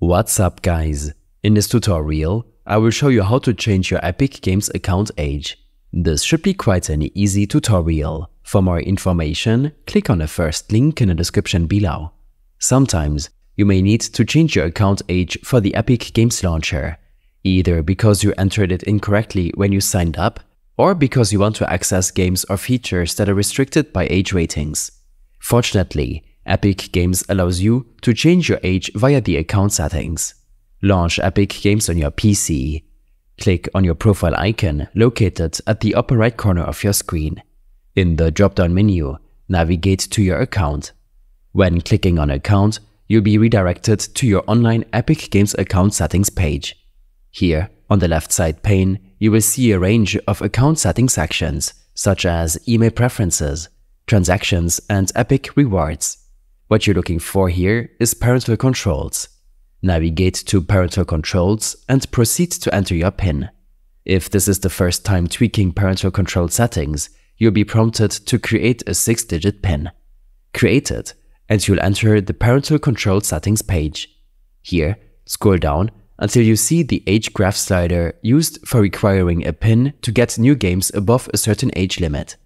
What's up guys? In this tutorial, I will show you how to change your Epic Games account age. This should be quite an easy tutorial. For more information, click on the first link in the description below. Sometimes, you may need to change your account age for the Epic Games Launcher, either because you entered it incorrectly when you signed up, or because you want to access games or features that are restricted by age ratings. Fortunately, Epic Games allows you to change your age via the account settings. Launch Epic Games on your PC. Click on your profile icon located at the upper right corner of your screen. In the drop-down menu, navigate to your account. When clicking on Account, you'll be redirected to your online Epic Games account settings page. Here, on the left side pane, you will see a range of account settings sections, such as email preferences, transactions, and Epic rewards. What you're looking for here is parental controls. Navigate to parental controls and proceed to enter your PIN. If this is the first time tweaking parental control settings, you'll be prompted to create a 6-digit PIN. Create it, and you'll enter the parental control settings page. Here, scroll down until you see the age graph slider used for requiring a PIN to get new games above a certain age limit.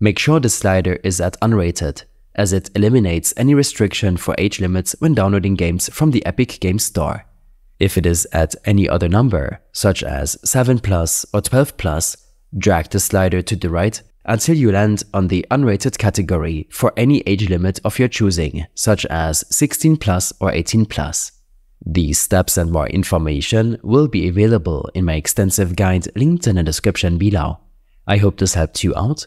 Make sure the slider is at unrated as it eliminates any restriction for age limits when downloading games from the Epic Games Store. If it is at any other number, such as 7 plus or 12 plus, drag the slider to the right until you land on the unrated category for any age limit of your choosing, such as 16 plus or 18 plus. These steps and more information will be available in my extensive guide linked in the description below. I hope this helped you out